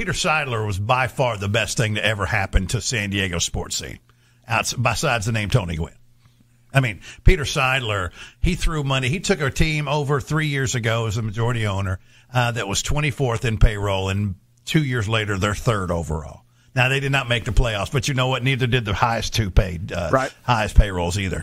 Peter Seidler was by far the best thing to ever happen to San Diego sports scene, outside, besides the name Tony Gwynn. I mean, Peter Seidler, he threw money. He took our team over three years ago as a majority owner uh, that was 24th in payroll, and two years later, they're third overall. Now, they did not make the playoffs, but you know what? Neither did the highest two paid, uh, Right. highest payrolls either.